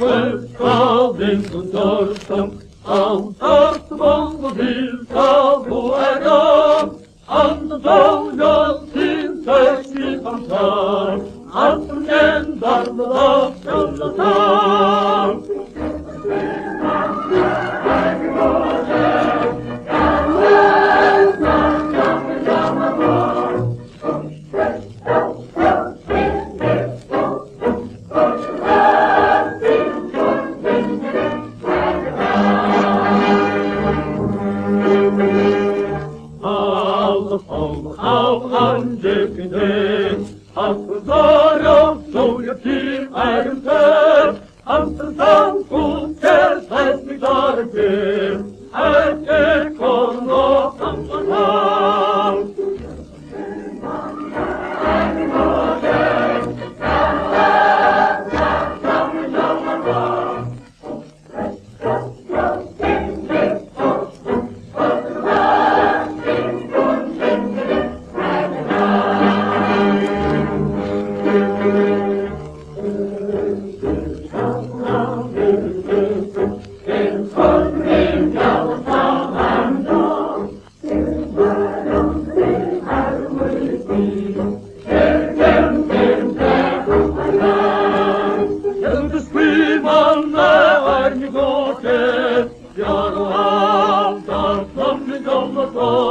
Den som törstar Allt allt vad vilka på är jag Allt dagar till färsklig fantar Allt som Amsterdam, goed, kerst, het niet daar een keer. Under skymanna armgården, jag och allt, allt som min gamla far